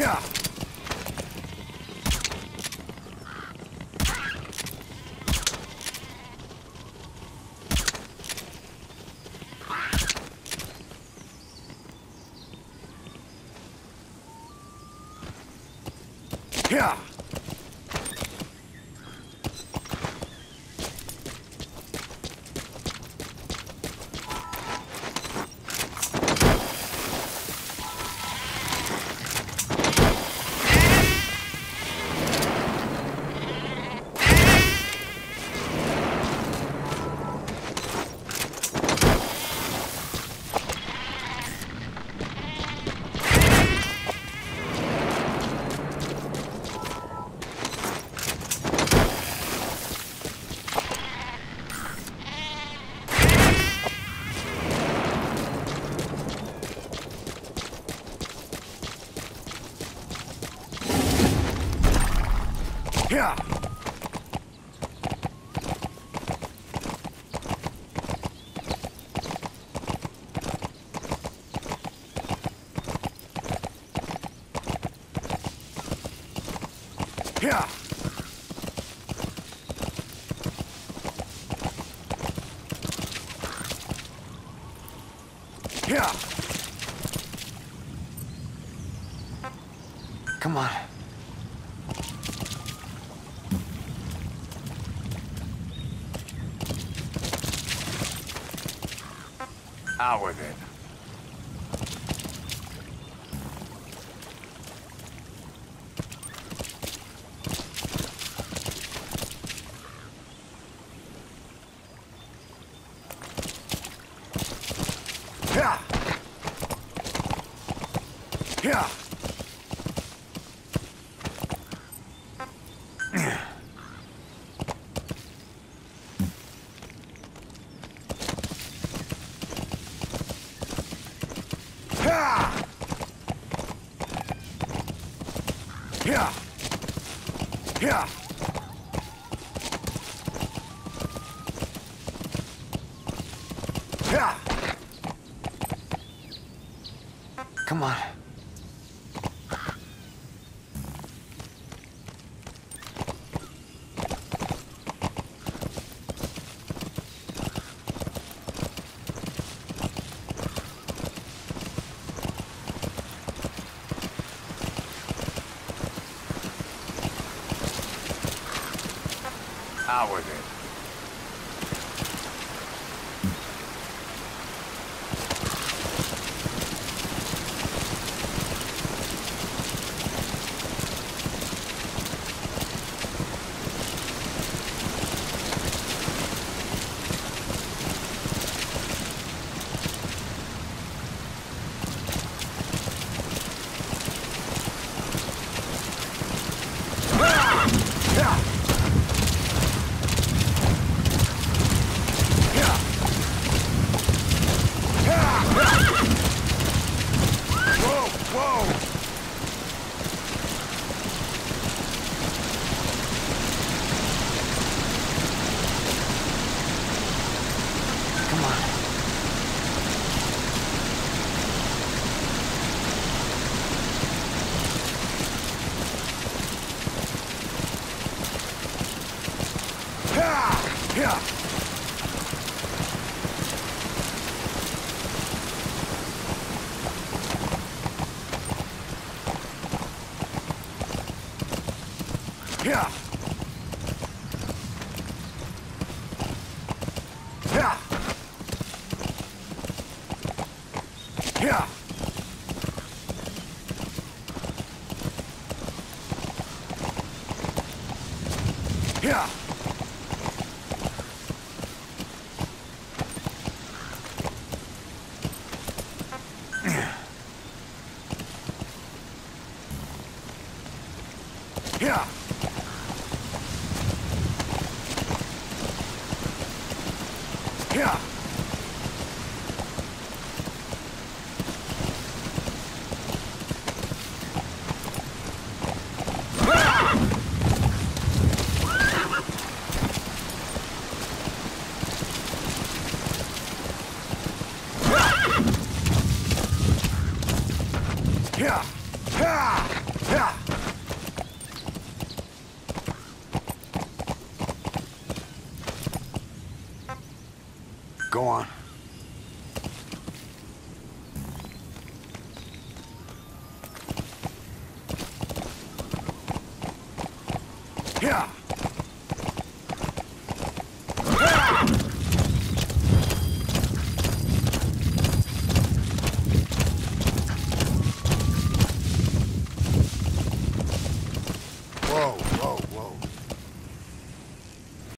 Yeah! Yeah! Yeah! Yeah! Come on. Out with it. Yeah! Yeah! Yeah! Come on. Out with it. Yeah! Yeah! Yeah! Whoa, whoa! Come on. Yeah! Yeah! Yeah. Yeah. Yeah. Yeah. Yeah.